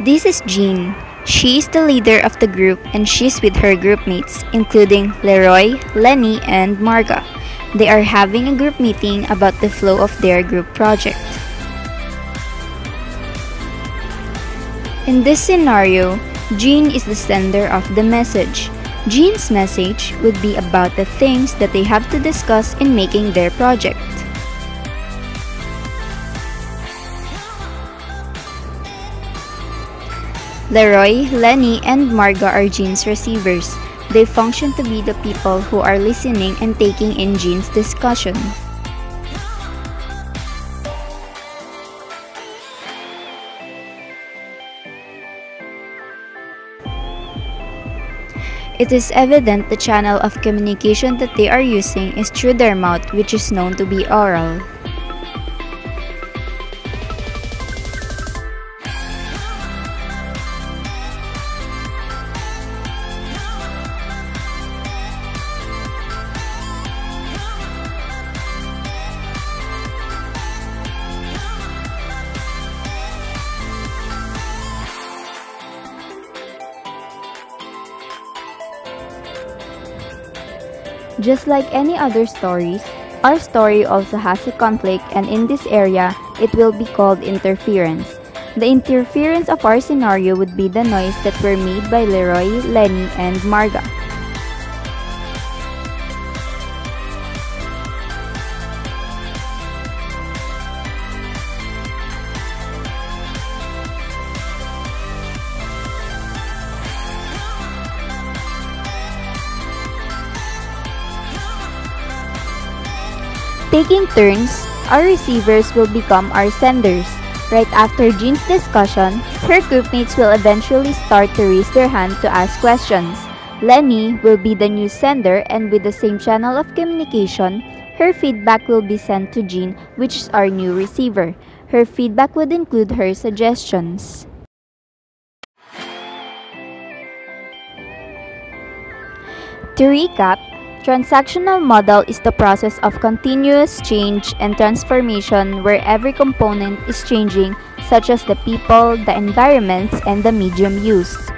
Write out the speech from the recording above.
This is Jean. She is the leader of the group and she's with her groupmates, including Leroy, Lenny, and Marga. They are having a group meeting about the flow of their group project. In this scenario, Jean is the sender of the message. Jean's message would be about the things that they have to discuss in making their project. Leroy, Lenny, and Marga are Jean's receivers. They function to be the people who are listening and taking in Jean's discussion. It is evident the channel of communication that they are using is through their mouth which is known to be oral. Just like any other stories, our story also has a conflict and in this area, it will be called interference. The interference of our scenario would be the noise that were made by Leroy, Lenny, and Marga. Taking turns, our receivers will become our senders. Right after Jean's discussion, her groupmates will eventually start to raise their hand to ask questions. Lenny will be the new sender and with the same channel of communication, her feedback will be sent to Jean, which is our new receiver. Her feedback would include her suggestions. To recap, Transactional model is the process of continuous change and transformation where every component is changing such as the people, the environments, and the medium used.